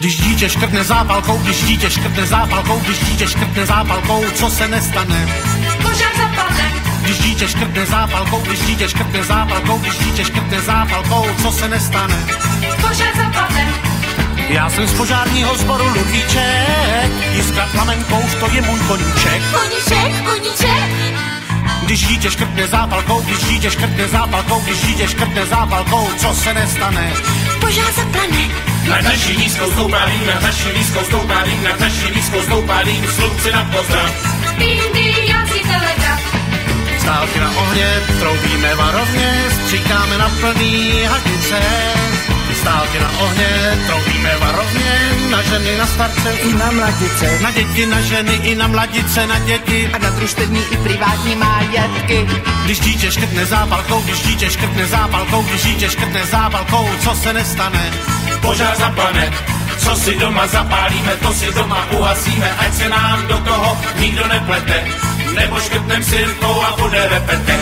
Když dítě škrtne zápalkou, když dítě škrtne zápalkou, když dítě škrtne zápalkou, co se nestane? Požár zapadne. Když dítě škrtne zápalkou, když dítě škrtne zápalkou, když dítě škrtne zápalkou, co se nestane? Požár zapadne. Já jsem z požárního sboru Ludvíček, jiskra plamenkou, to je můj koníček. Koníček, koníček. Když dítě škrtne zápalkou, když dítě škrtne zápalkou, když dítě škrtne zápalkou, co se nestane? Požár zaplane. Na naši nízkou stoupá rým, na naši nízkou stoupá rým, na naši nízkou stoupá rým, slunci na pozdrav. Indiáci telegraf. Stálky na ohně, troubíme varovně, stříkáme na plný hadice. Stálky na ohně, troubíme varovně, na ženy, na starce, I na mladice. na děti, na ženy i na mladice, na děti. A na družstevní i privátní majetky. Když dítě škrtne zápalkou, když dítě škrtne zápalkou, když dítě škrtne zápalkou, co se nestane? Požár zaplane, co si doma zapálíme, to si doma uhasíme, ať se nám do toho nikdo neplete. Nebo škrtnem sirkou a bude repete.